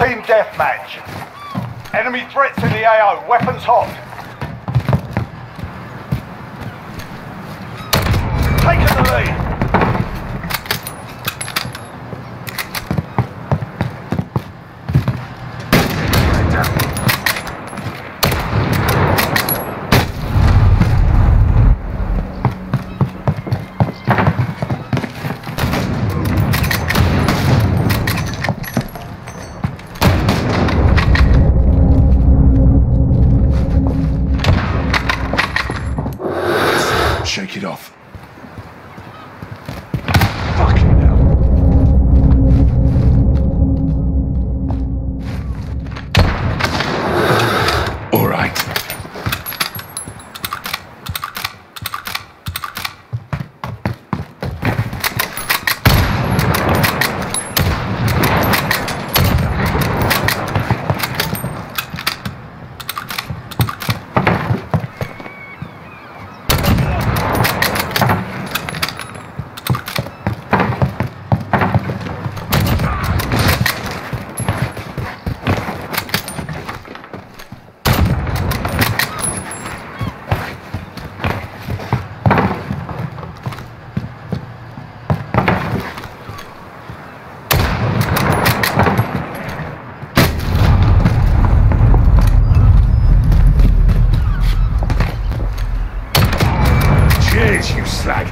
Team deathmatch. Enemy threats in the AO. Weapons hot. Taking the lead. Shake it off. Slag.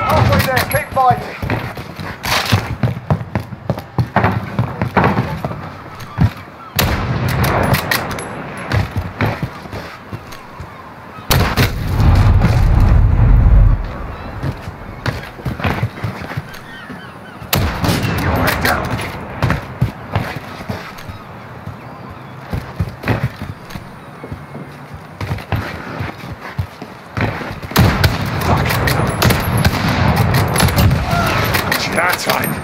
Halfway there. Keep fighting. Got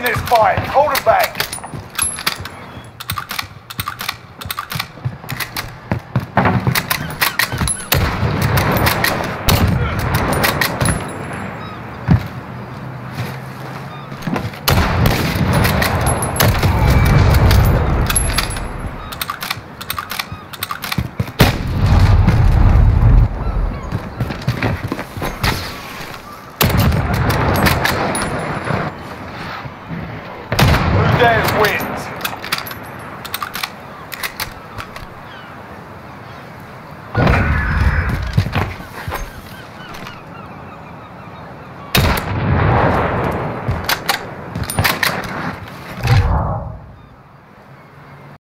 in this fight. Hold him back. Hernandez wins.